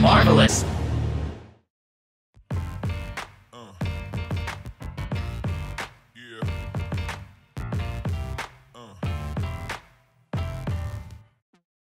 Marvelous!